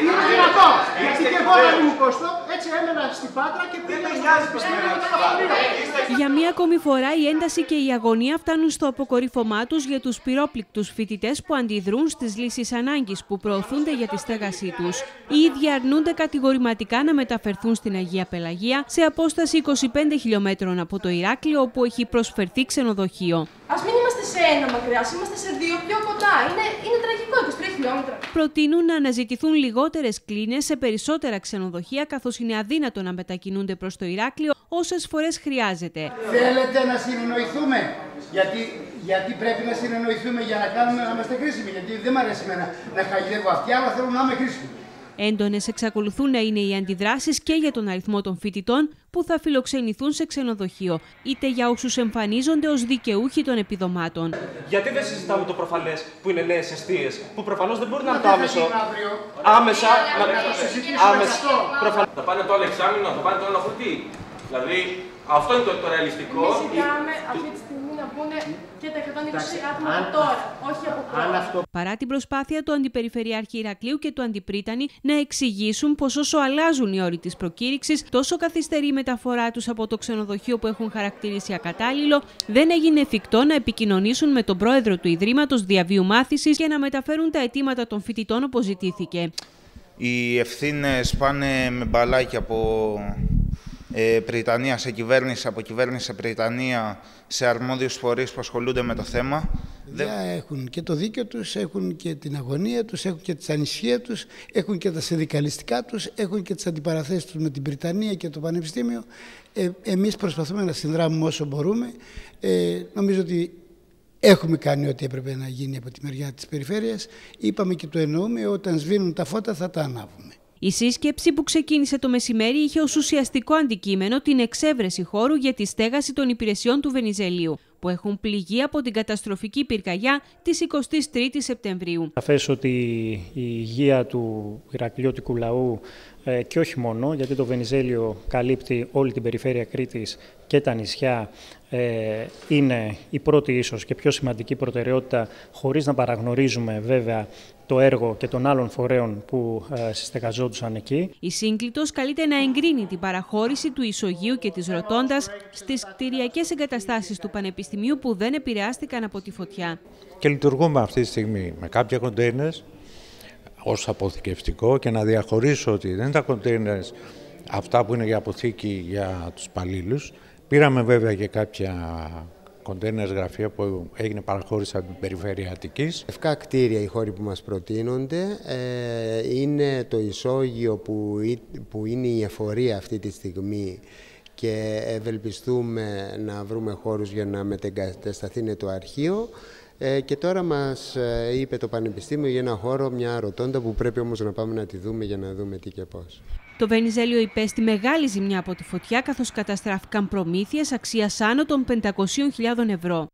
Είναι δυνατό, γιατί και εγώ δεν μου κόστο, έτσι έμενα στην Πάτρα και πήγα στο Πανεπιστήμιο με το Παπαδρία. Για μία ακόμη φορά, η ένταση και η αγωνία φτάνουν στο αποκορύφωμά τους για τους πυρόπληκτους φοιτητές που αντιδρούν στις λύσεις ανάγκης που προωθούνται για τη στέγασή τους. Οι ίδιοι αρνούνται κατηγορηματικά να μεταφερθούν στην Αγία Πελαγία σε απόσταση 25 χιλιόμετρων από το Ηράκλειο, όπου έχει προσφερθεί ξενοδοχείο. Α μην είμαστε σε ένα μακριά, ας είμαστε σε δύο πιο κοντά. Είναι, είναι τραγικό 23 χιλιόμετρα. Προτείνουν να αναζητηθούν λιγότερες κλίνες σε περισσότερα ξενοδοχεία, καθώς είναι αδύνατο να μετακινούνται προς το Ηράκλειο όσες φορές χρειάζεται. Θέλετε να συνεννοηθούμε, γιατί, γιατί πρέπει να συνεννοηθούμε για να κάνουμε να είμαστε χρήσιμοι, γιατί δεν μου αρέσει εμένα να χαγιδεύω αυτιά, αλλά θέλω να είμαι χρήσιμο. Έντονες εξακολουθούν να είναι οι αντιδράσεις και για τον αριθμό των φοιτητών που θα φιλοξενηθούν σε ξενοδοχείο, είτε για όσους εμφανίζονται ως δικαιούχοι των επιδομάτων. Γιατί δεν συζητάμε το προφανές που είναι νέες αιστείες, που προφανώς δεν μπορεί να είναι το Δεν θα άμεσο. γίνει αύριο. Άμεσα, να Να το συζητήσουμε άμεσα. αυτό. Προφανώς. Θα πάνε το άλλο εξάμεινο, θα πάνε το άλλο φωτί. Δηλαδή, αυτό είναι το, το ρεαλιστικό. Εμείς ζητάμε αυτή τη στιγμή να πούνε και τα 120 άτομα από τώρα, όχι από Αν τώρα. αυτό Παρά την προσπάθεια του Αντιπεριφερειάρχη Ηρακλείου και του Αντιπρίτανη να εξηγήσουν πως όσο αλλάζουν οι όροι της προκήρυξης, τόσο καθυστερεί η μεταφορά τους από το ξενοδοχείο που έχουν χαρακτηρίσει ακατάλληλο, δεν έγινε εφικτό να επικοινωνήσουν με τον πρόεδρο του Ιδρύματος Διαβίου Μάθησης και να μεταφέρουν τα αιτήματα των φοιτητών όπως ζητήθηκε. Οι ευθύνες πάνε με μπαλάκι από ε, Πριτανία σε κυβέρνηση, από κυβέρνηση σε Πριτανία, σε αρμόδιους φορείς που ασχολούνται με το θέμα. Δεν- παιδιά έχουν και το δίκαιο τους, έχουν και την αγωνία τους, έχουν και τις ανησυχίες τους, έχουν και τα συνδικαλιστικά τους, έχουν και τις αντιπαραθέσεις τους με την Βρυτανία και το Πανεπιστήμιο. Ε, εμείς προσπαθούμε να συνδράμουμε όσο μπορούμε. Ε, νομίζω ότι έχουμε κάνει ό,τι έπρεπε να γίνει από τη μεριά της περιφέρειας. Είπαμε και το εννοούμε, όταν σβήνουν τα φώτα θα τα ανάβουμε. Η σύσκεψη που ξεκίνησε το μεσημέρι είχε ως ουσιαστικό αντικείμενο την εξέβρεση χώρου για τη στέγαση των υπηρεσιών του Βενιζελίου, που έχουν πληγεί από την καταστροφική πυρκαγιά της 23ης Σεπτεμβρίου. Σαφές ότι η υγεία του Ηρακλειώτικου λαού ε, και όχι μόνο, γιατί το Βενιζέλιο καλύπτει όλη την περιφέρεια Κρήτης και τα νησιά, ε, είναι η πρώτη ίσως και πιο σημαντική προτεραιότητα, χωρίς να παραγνωρίζουμε βέβαια το έργο και των άλλων φορέων που ε, συστεγαζόντουσαν εκεί. Η Σύγκλιτος καλείται να εγκρίνει την παραχώρηση του Ισογείου και της Ροτώντας στις κτηριακές εγκαταστάσεις του Πανεπιστημίου που δεν επηρεάστηκαν από τη φωτιά. και λειτουργούμε αυτή τη στιγμή με κάποια κοντέινερς ως αποθηκευτικό και να διαχωρίσω ότι δεν είναι τα κοντέινερς αυτά που είναι για αποθήκη για τους υπαλλήλου. Πήραμε βέβαια και κάποια κοντέινερς γραφεία που έγινε παραχώρηση από την περιφέρεια Αττικής. Ευκά κτίρια οι χώροι που μας προτείνονται ε, είναι το ισόγειο που, εί- που είναι η εφορία αυτή τη στιγμή και ευελπιστούμε να βρούμε χώρους για να μετεγκατασταθεί είναι το αρχείο ε, και τώρα μας ε, είπε το Πανεπιστήμιο για ένα χώρο, μια ρωτώντα που πρέπει όμως να πάμε να τη δούμε για να δούμε τι και πώς. Το Βενιζέλιο υπέστη μεγάλη ζημιά από τη φωτιά καθώς καταστράφηκαν προμήθειες αξίας άνω των 500.000 ευρώ.